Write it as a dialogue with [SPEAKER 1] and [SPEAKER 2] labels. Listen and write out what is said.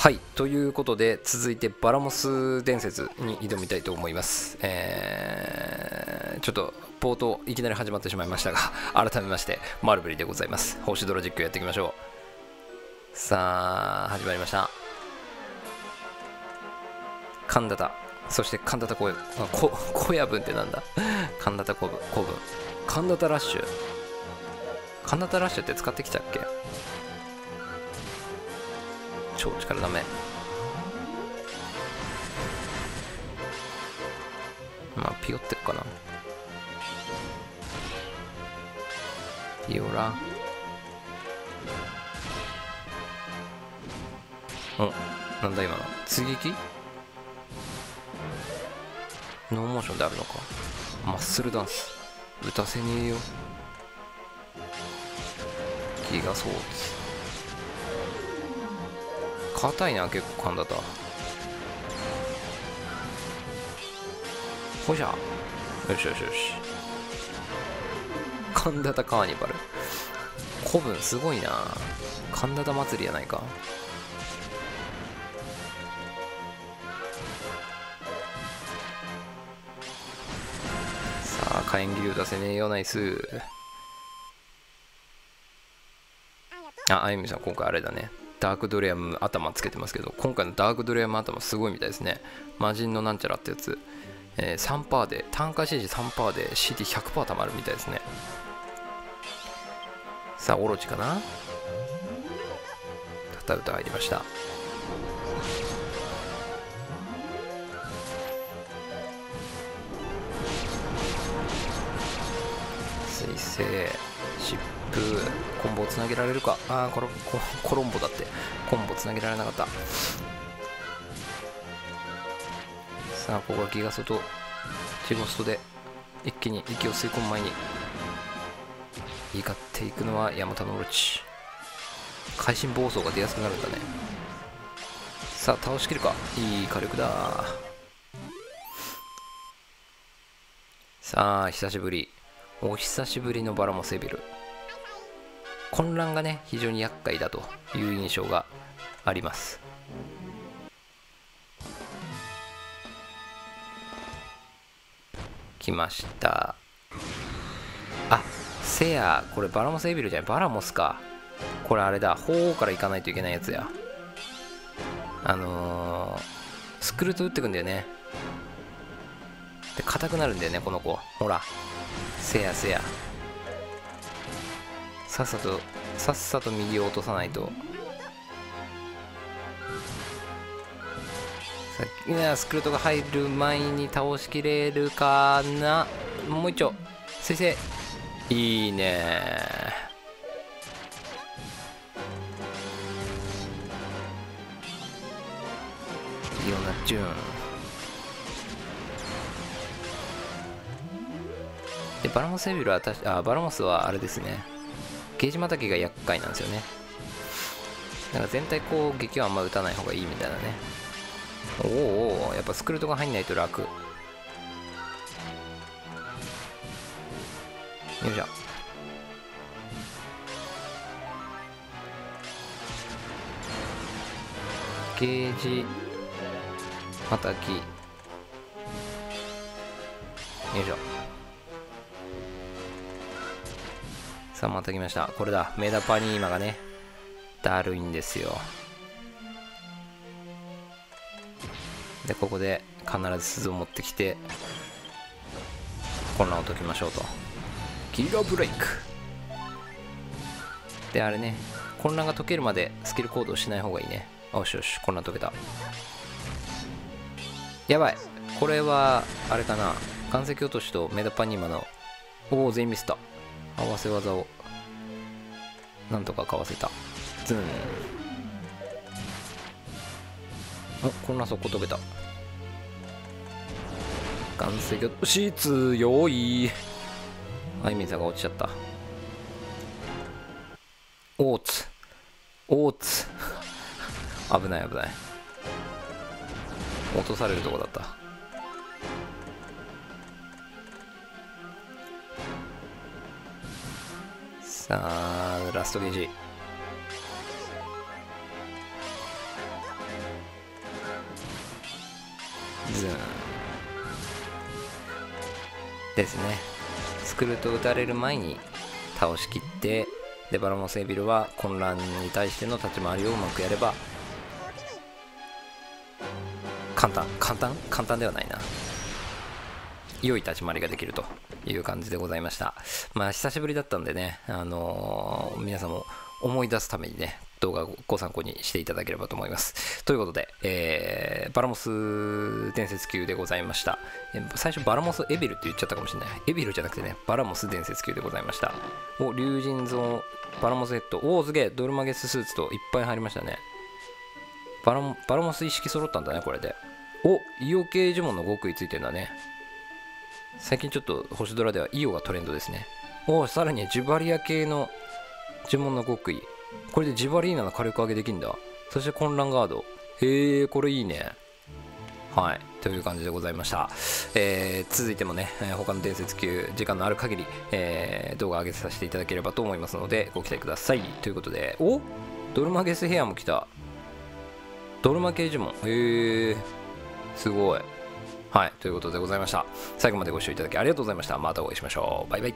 [SPEAKER 1] はい。ということで続いてバラモス伝説に挑みたいと思います。えー、ちょっと冒頭いきなり始まってしまいましたが 改めましてマルベリでございます。星ドラ実況やっていきましょう。さあ始まりました。神田田。そして神田田小小屋分ってなんだ？神田田古文神田田ラッシュ。神田田ラッシュって使ってきたっけ？超力ダメ。まあピヨってっかな。ピヨラ。おなんだ今の。追撃？ノーモーションであるのか。マッスルダンス。打たせねえよ。ギガソーツ。硬いな結構噛んだったほいしゃ。よしよしよし。神田田カーニバル。古文すごいな。神田田祭りやないか。さあ火炎切り打たせねえよナイス。ああゆみさん今回あれだね。ダークドレアム頭つけてますけど今回のダークドレアム頭すごいみたいですね。魔人のなんちゃらってやつ、えー、3%で単価 CG3% で CD100% たまるみたいですね。さあオロチかな？タタウタ入りました。水星。疾風コンボをつなげられるかああコロコロンボだってコンボつなげられなかったさあここはギガソとチゴストで一気に息を吸い込む前に怒っていくのはヤマタノオロチ会心暴走が出やすくなるんだねさあ倒しきるかいい火力ださあ久しぶりお久しぶりのバラモセビル混乱がね非常に厄介だという印象があります。来ました。あせやこれバラモスエビルじゃない？バラモスか。これあれだ。鳳凰から行かないといけないやつや。あのー、スクルト打ってくんだよね。で硬くなるんだよねこの子。ほら。せやせや。さっさとさっさと右を落とさないと。さっきスクルトが入る前に倒しきれるかな。もう一丁。先生。いいね。イオナチューン。でバラモスエビルはあバラモスはあれですね。ゲージまたぎが厄介なんですよね。だから全体攻撃はあんま打たない方がいいみたいなね。おおおやっぱスクルトが入んないと楽。よいしょ。ゲージまたぎよいしょ。さあまた来ました。これだ。メダパニーマがねだるいんですよ。でここで必ず鈴を持ってきて混乱を解きましょうと。ギガブレイク。であれね混乱が解けるまでスキル行動しない方がいいね。よしよし混乱解けた。やばい。これはあれかな。岩石落としとメダパニーマのおお全員ミスった。合わせ技をなんとかかわせた。ズンおこんなそこ飛べた。岩石落とし強いあいみさが落ちちゃった。大津大津危ない危ない。落とされるとこだったさあ、ラストゲージ。ズン。ですね。スクルと打たれる前に倒しきって、デバラモセービルは混乱に対しての立ち回りをうまくやれば、簡単、簡単？簡単ではないな。良い立ち回りができると。いう感じでございましたまあ久しぶりだったんでねあのー、皆さんも思い出すためにね動画をご参考にしていただければと思います。ということで、えー、バラモス伝説級でございました。最初バラモスエビルって言っちゃったかもしれない。エビルじゃなくてね、バラモス伝説級でございました。お、竜神像、バラモスヘッド、おーすげえ、ドルマゲススーツといっぱい入りましたね。バラバラモス意識揃ったんだね、これで。お、イオ系呪文の極意ついてんだね。最近ちょっと星空ではイオがトレンドですね。おさらにジバリア系の呪文の極意。これでジバリーナの火力上げできんだ。そして混乱ガード。へえ、これいいね。はい。という感じでございました。えー、続いてもね、え、他の伝説級、時間のある限り、えー、動画上げさせていただければと思いますので、ご期待ください。ということで、おドルマゲスヘアも来た。ドルマ刑事も。へえ、すごい。はい。ということでございました。最後までご視聴いただきありがとうございました。またお会いしましょう。バイバイ。